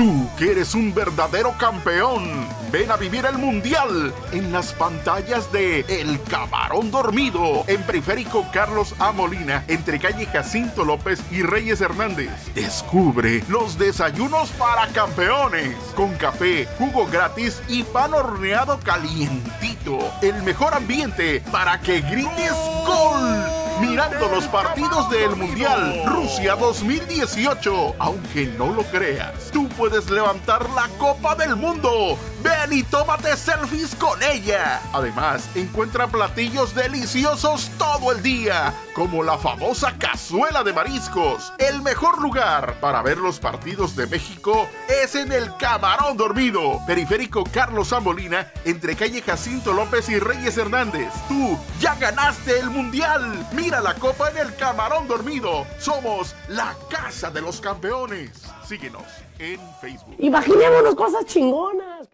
Tú que eres un verdadero campeón, ven a vivir el mundial en las pantallas de El Camarón Dormido en Periférico Carlos A. Molina entre calle Jacinto López y Reyes Hernández. Descubre los desayunos para campeones con café, jugo gratis y pan horneado calientito. El mejor ambiente para que grites gol mirando los partidos del Mundial Rusia 2018. Aunque no lo creas, tú puedes levantar la Copa del Mundo. Ven y tómate selfies con ella. Además, encuentra platillos deliciosos todo el día, como la famosa cazuela de mariscos. El mejor lugar para ver los partidos de México es en el Camarón Dormido, periférico Carlos Zambolina, entre calle Jacinto López y Reyes Hernández. Tú ya ganaste el Mundial. Mira la copa en el Camarón Dormido. Somos la casa de los campeones. Síguenos en Facebook. Imaginémonos cosas chingonas.